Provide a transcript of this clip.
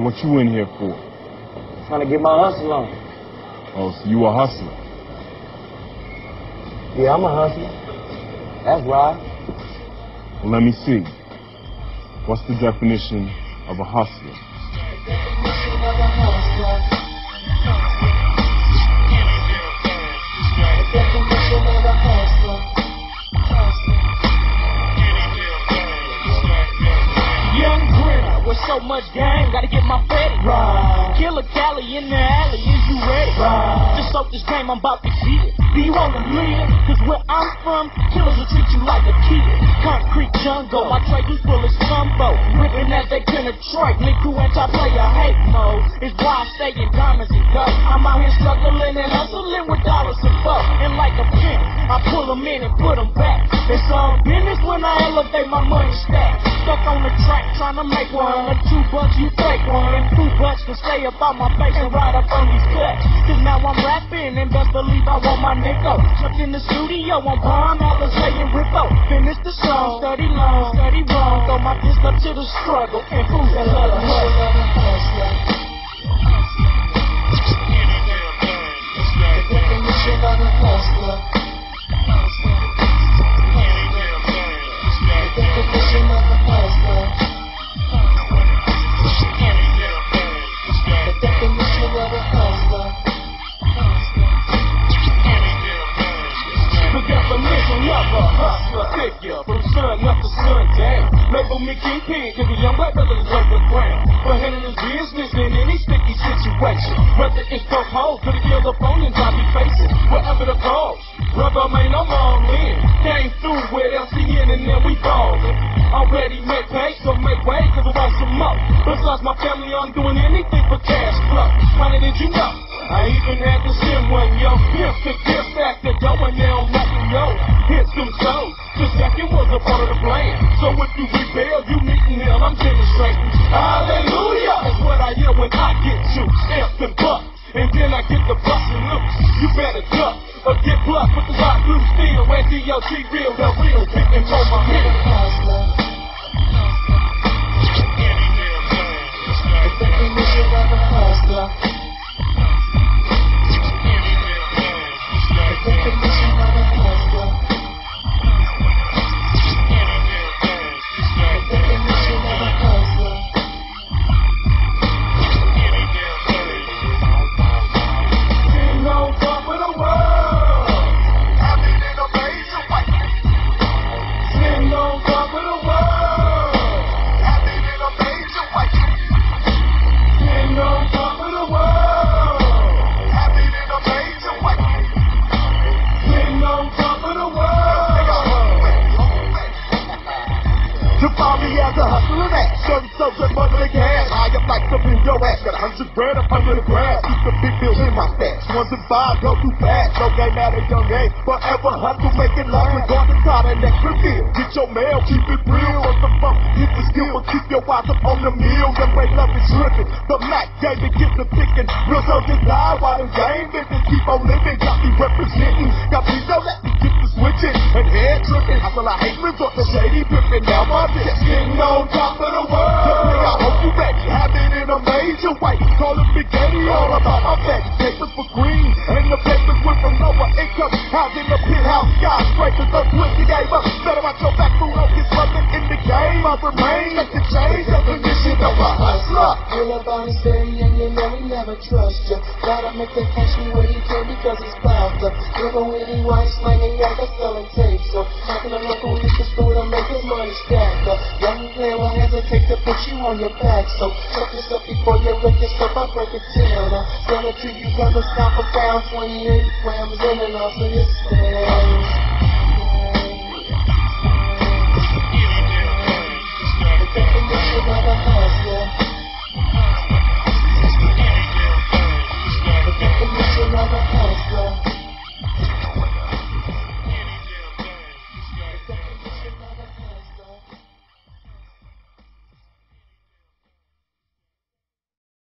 what you in here for? Trying to get my hustle on. Oh, so you a hustler. Yeah, I'm a hustler. That's right. Well, let me see. What's the definition of a hustler? Young much game, gotta get my fatty right. Killer Cali in the alley, is you ready? Right. Just soak this game, I'm about to see it. Do you wanna live? Cause where I'm from, killers will treat you like a kid. Concrete jungle, my trade is full of scumbo. Ripping as they penetrate, link to anti-player hate mode. It's why I stay in diamonds and gold. I'm out here struggling and hustling with dollars and foes. And like a pimp, I in and put them back. It's all business when I elevate my money stack. Stuck on the track trying to make one. Or two bucks, you take one. And two bucks to stay on my face and ride up on these cuts. Cause now I'm rapping and best believe I want my nickel. Jumped in the studio, I'm bomb, all the saying Rippo. Finish the song, study long, study wrong. Throw my fist up to the struggle and who's that love the hustle? The a hustler, figure from sun up to sundown. Label me kingpin, cause the young black brothers love the ground. For handling business in any sticky situation. Whether it's dope hoes, to the kill opponents I be facing. Whatever the cause, brother, man, I'm all in. Came through with LCN and then we ballin'. Already made pay, so make way, cause I want some more. Besides my family, I'm doing anything for cash flow. Funny did you know? I even had to send one, yo. Pimp to get back the dough and get you. Stamp and buck. And then I get the bustin' loose. You better duck or get plucked with the hot blue steel. And DLG real, the real, kicking on my head. As a subs and money they cash High up like up in your ass. Got a hundred grand up under the grass. Keep the big bills in my stash. Ones and five go too fast No game at a young age. Forever hustle making love Regard the time and extra bill Get your mail, keep it real. On the phone, get the skill But keep your eyes up on the meal. Them break love is slipping The Mac game it gets the picking Real soldiers die while the game business keep on living. Got me representing. Got me know let me get the switching And head tripping. Hustle I hate resort to shady pimping Now my bitch sitting on top of the world. I hope you ready Have it in a major way. Call it Daddy All about my fatty Papers for green And the papers went from lower income in the penthouse. Skyscrapers Up twisted a hustler Pull on the steady and you know we never trust ya. Gotta make the cash me where you can because it's faster. Living with these white slanging, yeah, that's selling tape. So how can a local liquor store to make his money stack up? Young man will hesitate to put you on your back. So check yourself before you wreck stuff. I break it down. I sell it to you cause it's half a pound, 28 grams in and off of thing. The definition of a hustler. Thank you.